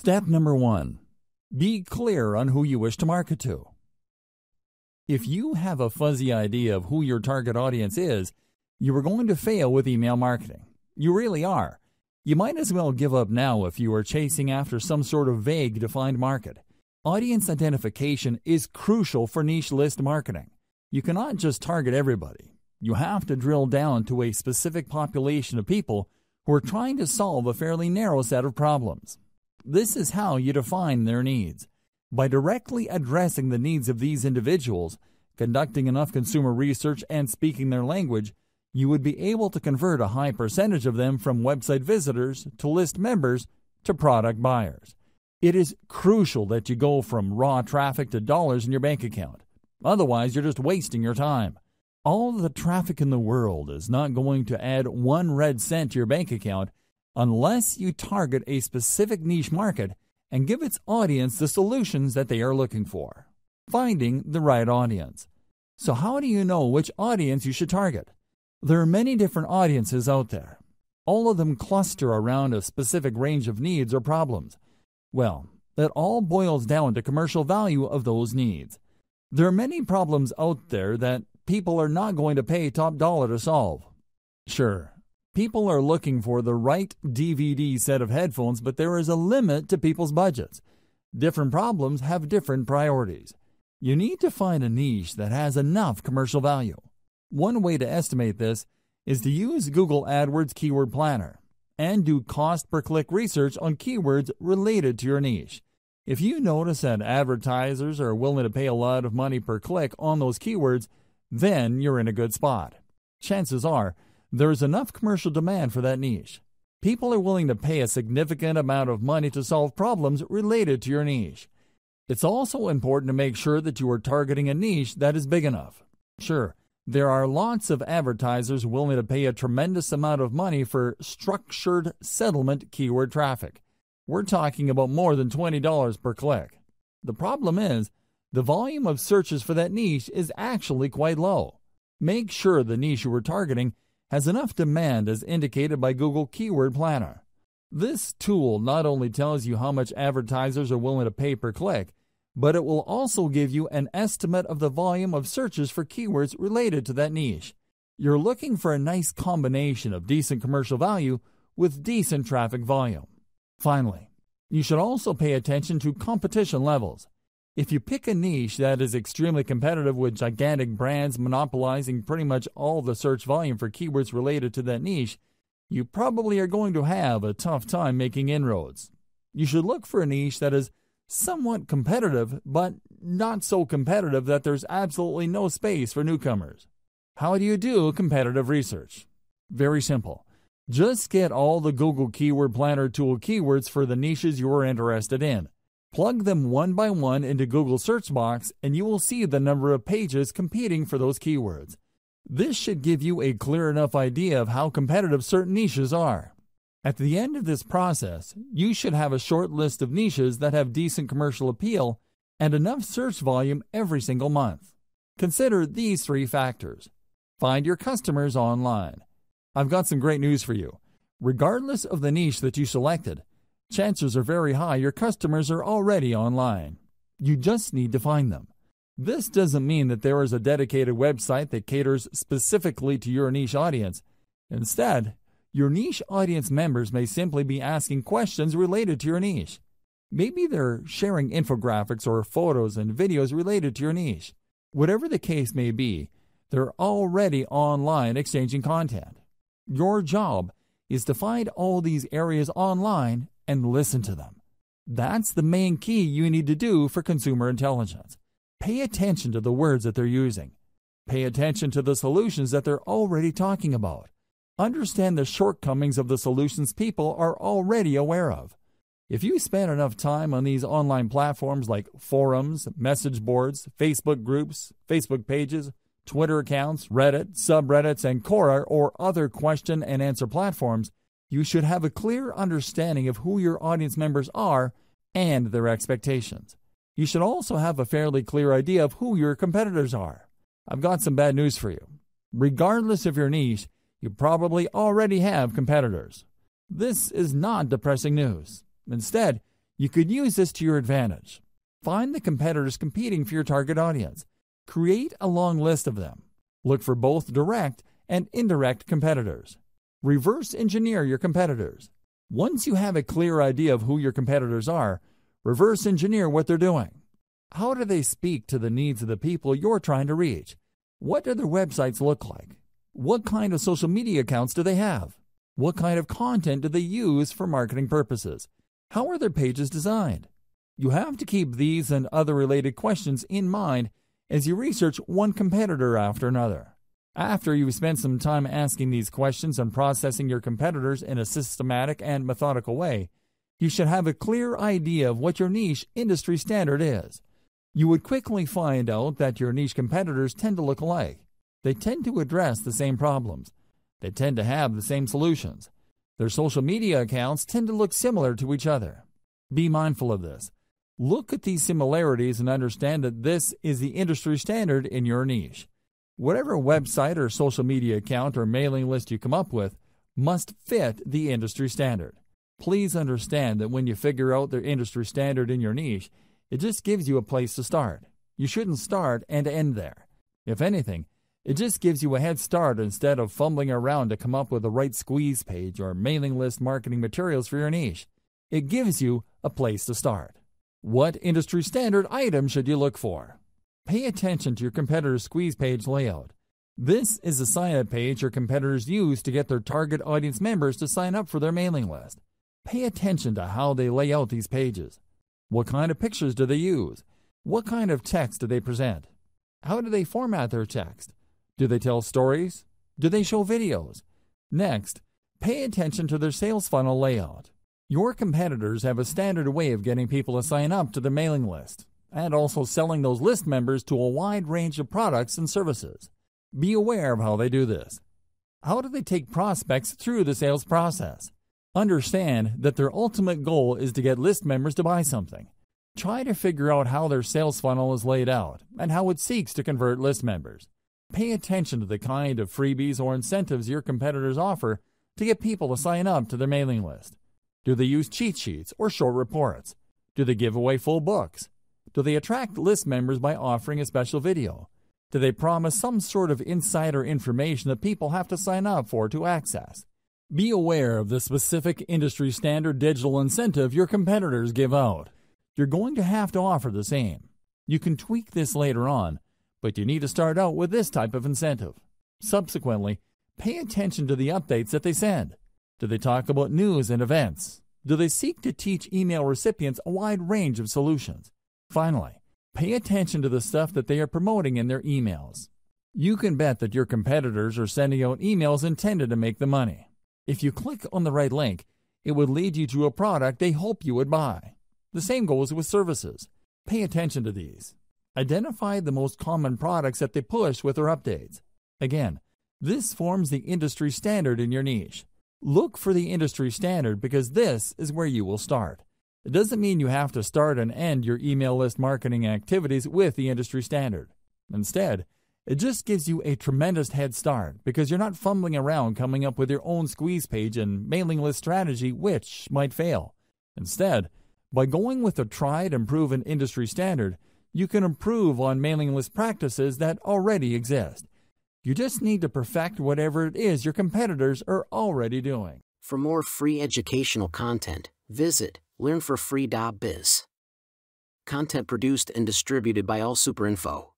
Step number one be clear on who you wish to market to. If you have a fuzzy idea of who your target audience is, you are going to fail with email marketing. You really are. You might as well give up now if you are chasing after some sort of vague defined market. Audience identification is crucial for niche list marketing. You cannot just target everybody. You have to drill down to a specific population of people who are trying to solve a fairly narrow set of problems. This is how you define their needs. By directly addressing the needs of these individuals, conducting enough consumer research, and speaking their language, you would be able to convert a high percentage of them from website visitors to list members to product buyers. It is crucial that you go from raw traffic to dollars in your bank account. Otherwise, you're just wasting your time. All the traffic in the world is not going to add one red cent to your bank account unless you target a specific niche market and give its audience the solutions that they are looking for. Finding the right audience. So, how do you know which audience you should target? There are many different audiences out there. All of them cluster around a specific range of needs or problems. Well, it all boils down to commercial value of those needs. There are many problems out there that people are not going to pay top dollar to solve. Sure, people are looking for the right DVD set of headphones, but there is a limit to people's budgets. Different problems have different priorities. You need to find a niche that has enough commercial value. One way to estimate this is to use Google AdWords Keyword Planner and do cost per click research on keywords related to your niche. If you notice that advertisers are willing to pay a lot of money per click on those keywords, then you're in a good spot. Chances are there is enough commercial demand for that niche. People are willing to pay a significant amount of money to solve problems related to your niche. It's also important to make sure that you are targeting a niche that is big enough. Sure, there are lots of advertisers willing to pay a tremendous amount of money for structured settlement keyword traffic. We're talking about more than $20 per click. The problem is, the volume of searches for that niche is actually quite low. Make sure the niche you are targeting has enough demand as indicated by Google Keyword Planner. This tool not only tells you how much advertisers are willing to pay per click, but it will also give you an estimate of the volume of searches for keywords related to that niche. You're looking for a nice combination of decent commercial value with decent traffic volume. Finally, you should also pay attention to competition levels. If you pick a niche that is extremely competitive with gigantic brands monopolizing pretty much all the search volume for keywords related to that niche, you probably are going to have a tough time making inroads. You should look for a niche that is somewhat competitive, but not so competitive that there's absolutely no space for newcomers. How do you do competitive research? Very simple. Just get all the Google Keyword Planner tool keywords for the niches you are interested in. Plug them one by one into Google search box and you will see the number of pages competing for those keywords. This should give you a clear enough idea of how competitive certain niches are. At the end of this process, you should have a short list of niches that have decent commercial appeal and enough search volume every single month. Consider these three factors. Find your customers online. I've got some great news for you. Regardless of the niche that you selected, chances are very high your customers are already online. You just need to find them. This doesn't mean that there is a dedicated website that caters specifically to your niche audience. Instead, your niche audience members may simply be asking questions related to your niche. Maybe they're sharing infographics or photos and videos related to your niche. Whatever the case may be, they're already online exchanging content. Your job is to find all these areas online and listen to them. That's the main key you need to do for consumer intelligence. Pay attention to the words that they're using. Pay attention to the solutions that they're already talking about. Understand the shortcomings of the solutions people are already aware of. If you spend enough time on these online platforms like forums, message boards, Facebook groups, Facebook pages, Twitter accounts, Reddit, subreddits, and Quora or other question and answer platforms, you should have a clear understanding of who your audience members are and their expectations. You should also have a fairly clear idea of who your competitors are. I've got some bad news for you. Regardless of your niche, you probably already have competitors. This is not depressing news. Instead, You could use this to your advantage. Find the competitors competing for your target audience. Create a long list of them. Look for both direct and indirect competitors. Reverse engineer your competitors. Once you have a clear idea of who your competitors are, reverse engineer what they're doing. How do they speak to the needs of the people you're trying to reach? What do their websites look like? What kind of social media accounts do they have? What kind of content do they use for marketing purposes? How are their pages designed? You have to keep these and other related questions in mind as you research one competitor after another. After you've spent some time asking these questions and processing your competitors in a systematic and methodical way, you should have a clear idea of what your niche industry standard is. You would quickly find out that your niche competitors tend to look alike. They tend to address the same problems. They tend to have the same solutions. Their social media accounts tend to look similar to each other. Be mindful of this. Look at these similarities and understand that this is the industry standard in your niche. Whatever website or social media account or mailing list you come up with must fit the industry standard. Please understand that when you figure out the industry standard in your niche, it just gives you a place to start. You shouldn't start and end there. If anything, it just gives you a head start instead of fumbling around to come up with the right squeeze page or mailing list marketing materials for your niche. It gives you a place to start. What industry standard item should you look for? Pay attention to your competitor's squeeze page layout. This is a sign up page your competitors use to get their target audience members to sign up for their mailing list. Pay attention to how they lay out these pages. What kind of pictures do they use? What kind of text do they present? How do they format their text? Do they tell stories? Do they show videos? Next, pay attention to their sales funnel layout. Your competitors have a standard way of getting people to sign up to their mailing list and also selling those list members to a wide range of products and services. Be aware of how they do this. How do they take prospects through the sales process? Understand that their ultimate goal is to get list members to buy something. Try to figure out how their sales funnel is laid out and how it seeks to convert list members. Pay attention to the kind of freebies or incentives your competitors offer to get people to sign up to their mailing list. Do they use cheat sheets or short reports? Do they give away full books? Do they attract list members by offering a special video? Do they promise some sort of insider information that people have to sign up for to access? Be aware of the specific industry standard digital incentive your competitors give out. You're going to have to offer the same. You can tweak this later on, but you need to start out with this type of incentive. Subsequently, pay attention to the updates that they send. Do they talk about news and events? Do they seek to teach email recipients a wide range of solutions? Finally, pay attention to the stuff that they are promoting in their emails. You can bet that your competitors are sending out emails intended to make the money. If you click on the right link, it would lead you to a product they hope you would buy. The same goes with services. Pay attention to these. Identify the most common products that they push with their updates. Again, this forms the industry standard in your niche. Look for the industry standard because this is where you will start. It doesn't mean you have to start and end your email list marketing activities with the industry standard. Instead, it just gives you a tremendous head start because you're not fumbling around coming up with your own squeeze page and mailing list strategy, which might fail. Instead, by going with a tried and proven industry standard, you can improve on mailing list practices that already exist. You just need to perfect whatever it is your competitors are already doing. For more free educational content, visit learnforfree.biz. Content produced and distributed by AllSuperInfo.